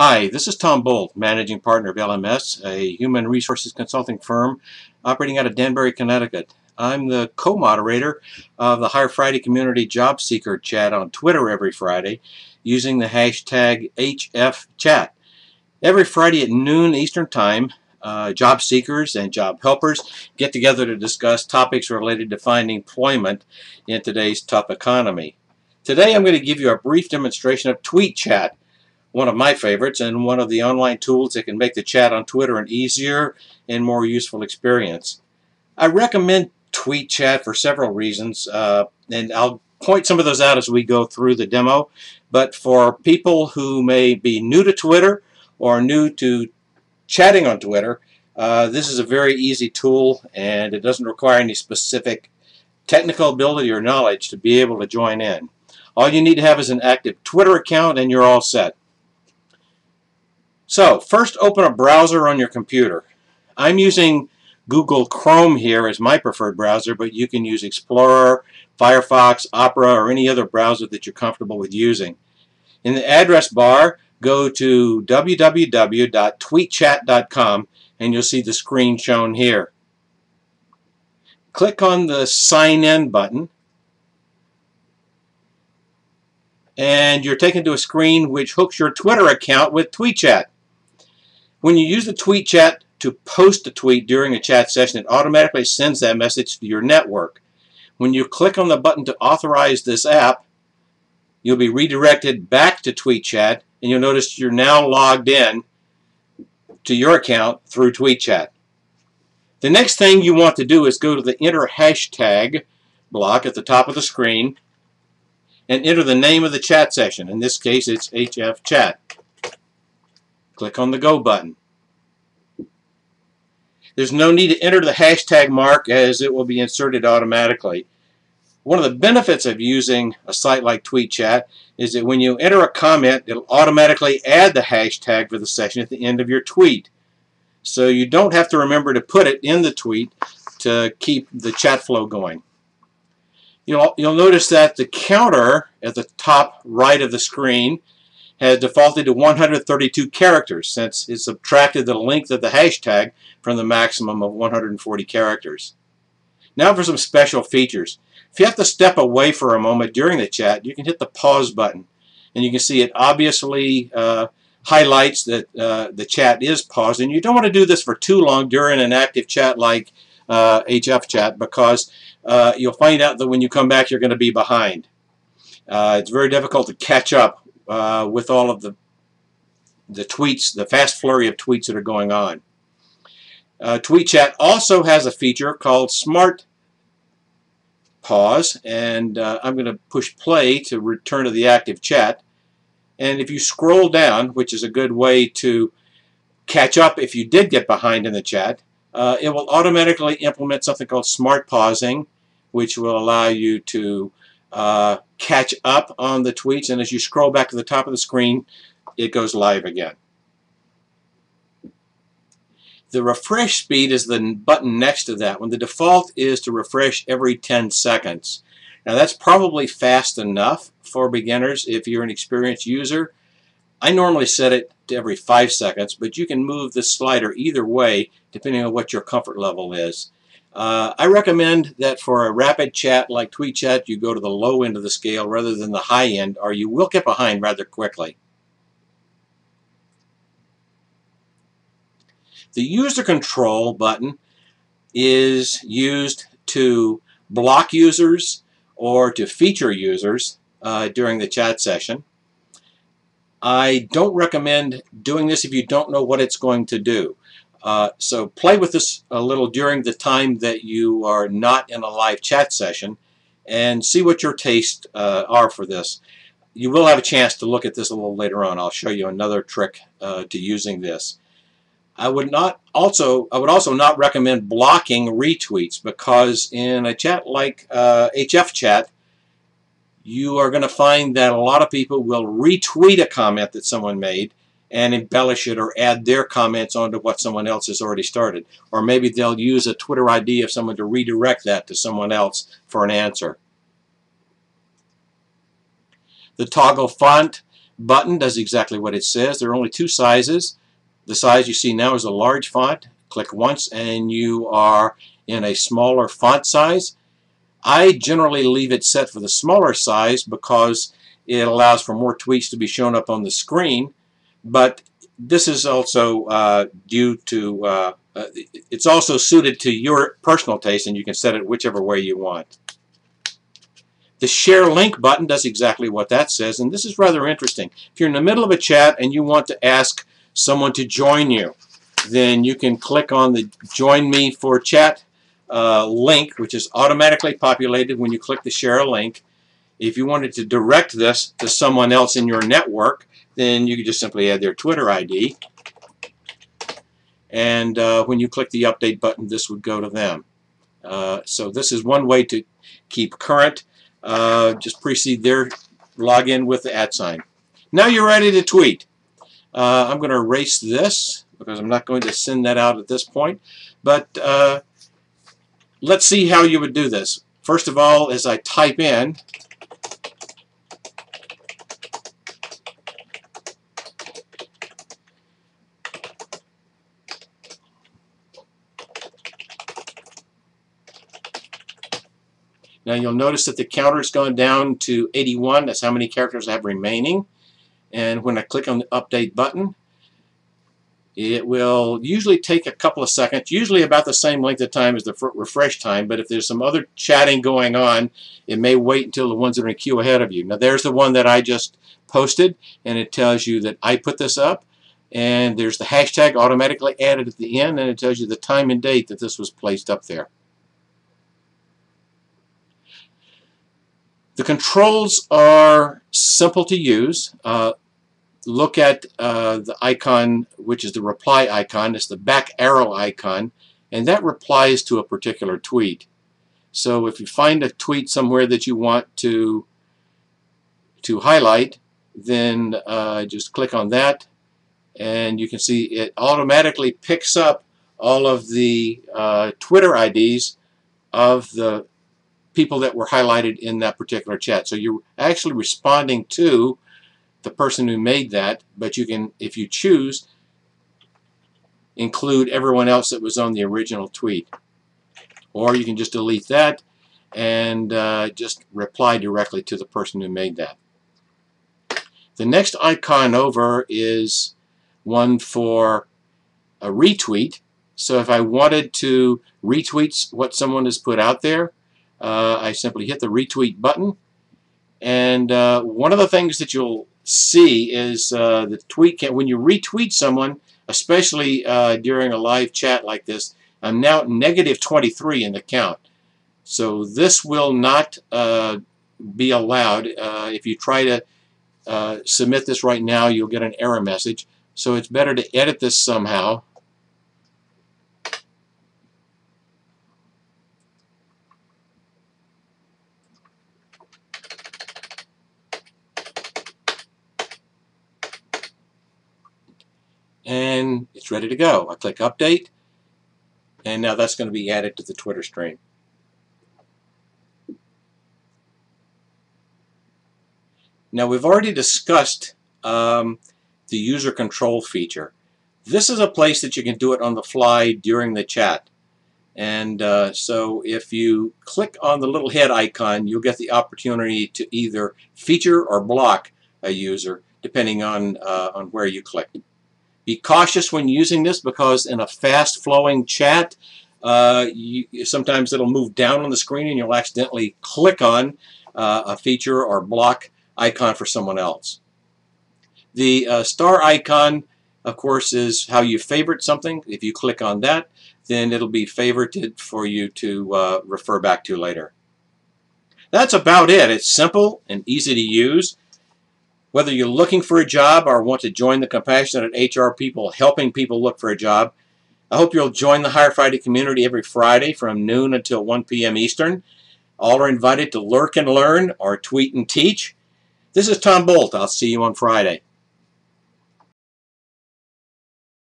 Hi, this is Tom Bolt, Managing Partner of LMS, a human resources consulting firm operating out of Danbury, Connecticut. I'm the co-moderator of the Hire Friday Community Job Seeker Chat on Twitter every Friday using the hashtag HFChat. Every Friday at noon Eastern Time, uh, job seekers and job helpers get together to discuss topics related to finding employment in today's tough economy. Today I'm going to give you a brief demonstration of TweetChat one of my favorites and one of the online tools that can make the chat on Twitter an easier and more useful experience. I recommend TweetChat for several reasons, uh, and I'll point some of those out as we go through the demo. But for people who may be new to Twitter or new to chatting on Twitter, uh, this is a very easy tool and it doesn't require any specific technical ability or knowledge to be able to join in. All you need to have is an active Twitter account and you're all set. So first open a browser on your computer. I'm using Google Chrome here as my preferred browser, but you can use Explorer, Firefox, Opera, or any other browser that you're comfortable with using. In the address bar, go to www.tweetchat.com and you'll see the screen shown here. Click on the Sign In button and you're taken to a screen which hooks your Twitter account with TweetChat. When you use the tweet chat to post a tweet during a chat session, it automatically sends that message to your network. When you click on the button to authorize this app, you'll be redirected back to TweetChat, and you'll notice you're now logged in to your account through TweetChat. The next thing you want to do is go to the enter hashtag block at the top of the screen and enter the name of the chat session. In this case, it's HF Chat. Click on the Go button. There's no need to enter the hashtag mark as it will be inserted automatically. One of the benefits of using a site like TweetChat is that when you enter a comment, it'll automatically add the hashtag for the session at the end of your tweet. So you don't have to remember to put it in the tweet to keep the chat flow going. You'll, you'll notice that the counter at the top right of the screen has defaulted to 132 characters since it subtracted the length of the hashtag from the maximum of 140 characters. Now for some special features. If you have to step away for a moment during the chat, you can hit the pause button and you can see it obviously uh, highlights that uh, the chat is paused and you don't want to do this for too long during an active chat like uh, HF chat because uh, you'll find out that when you come back you're going to be behind. Uh, it's very difficult to catch up uh, with all of the the tweets, the fast flurry of tweets that are going on. Uh, TweetChat also has a feature called Smart Pause, and uh, I'm going to push play to return to the active chat. And if you scroll down, which is a good way to catch up if you did get behind in the chat, uh, it will automatically implement something called Smart Pausing, which will allow you to uh, catch up on the tweets, and as you scroll back to the top of the screen, it goes live again. The refresh speed is the button next to that one. The default is to refresh every 10 seconds. Now that's probably fast enough for beginners if you're an experienced user. I normally set it to every 5 seconds, but you can move the slider either way depending on what your comfort level is. Uh, I recommend that for a rapid chat like TweetChat, you go to the low end of the scale rather than the high end, or you will get behind rather quickly. The user control button is used to block users or to feature users uh, during the chat session. I don't recommend doing this if you don't know what it's going to do. Uh, so play with this a little during the time that you are not in a live chat session and see what your tastes uh, are for this. You will have a chance to look at this a little later on. I'll show you another trick uh, to using this. I would not also I would also not recommend blocking retweets because in a chat like HF uh, chat you are going to find that a lot of people will retweet a comment that someone made and embellish it or add their comments onto what someone else has already started. Or maybe they'll use a Twitter ID of someone to redirect that to someone else for an answer. The toggle font button does exactly what it says. There are only two sizes. The size you see now is a large font. Click once and you are in a smaller font size. I generally leave it set for the smaller size because it allows for more tweets to be shown up on the screen, but this is also uh, due to, uh, uh, it's also suited to your personal taste and you can set it whichever way you want. The share link button does exactly what that says, and this is rather interesting. If you're in the middle of a chat and you want to ask someone to join you, then you can click on the join me for chat uh, link, which is automatically populated when you click the share link. If you wanted to direct this to someone else in your network, then you can just simply add their Twitter ID. And uh, when you click the update button, this would go to them. Uh, so this is one way to keep current. Uh, just precede their login with the at sign. Now you're ready to tweet. Uh, I'm going to erase this because I'm not going to send that out at this point. But uh, let's see how you would do this. First of all, as I type in, Now you'll notice that the counter's gone down to 81. That's how many characters I have remaining. And when I click on the update button, it will usually take a couple of seconds, usually about the same length of time as the refresh time, but if there's some other chatting going on, it may wait until the ones that are in queue ahead of you. Now there's the one that I just posted, and it tells you that I put this up, and there's the hashtag automatically added at the end, and it tells you the time and date that this was placed up there. The controls are simple to use. Uh, look at uh, the icon, which is the reply icon. It's the back arrow icon, and that replies to a particular tweet. So if you find a tweet somewhere that you want to to highlight, then uh, just click on that, and you can see it automatically picks up all of the uh, Twitter IDs of the people that were highlighted in that particular chat. So you're actually responding to the person who made that, but you can, if you choose, include everyone else that was on the original tweet. Or you can just delete that and uh, just reply directly to the person who made that. The next icon over is one for a retweet. So if I wanted to retweet what someone has put out there, uh, I simply hit the retweet button. And uh, one of the things that you'll see is uh, the tweet can when you retweet someone, especially uh, during a live chat like this, I'm now at negative 23 in the count. So this will not uh, be allowed. Uh, if you try to submit this right now, you'll get an error message. So it's better to edit this somehow. And it's ready to go. I click update and now that's going to be added to the Twitter stream. Now we've already discussed um, the user control feature. This is a place that you can do it on the fly during the chat. And uh, so if you click on the little head icon, you'll get the opportunity to either feature or block a user depending on, uh, on where you click. Be cautious when using this because in a fast-flowing chat, uh, you, sometimes it'll move down on the screen and you'll accidentally click on uh, a feature or block icon for someone else. The uh, star icon, of course, is how you favorite something. If you click on that, then it'll be favorited for you to uh, refer back to later. That's about it. It's simple and easy to use. Whether you're looking for a job or want to join the compassionate HR people helping people look for a job, I hope you'll join the Hire Friday community every Friday from noon until 1 p.m. Eastern. All are invited to lurk and learn or tweet and teach. This is Tom Bolt. I'll see you on Friday.